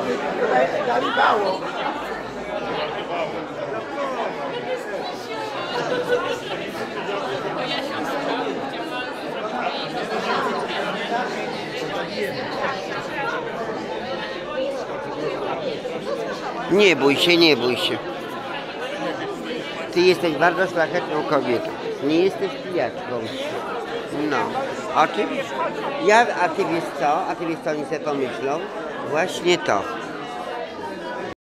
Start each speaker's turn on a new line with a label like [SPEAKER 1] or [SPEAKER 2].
[SPEAKER 1] tutaj dali mało.
[SPEAKER 2] Nie bój się, nie bój się. Ty jesteś bardzo szlachetną kobietą. Nie jesteś pijaczką. No. Oczywiście. Ja, a ty wiesz co? A ty wiesz co oni sobie pomyślą? Właśnie to.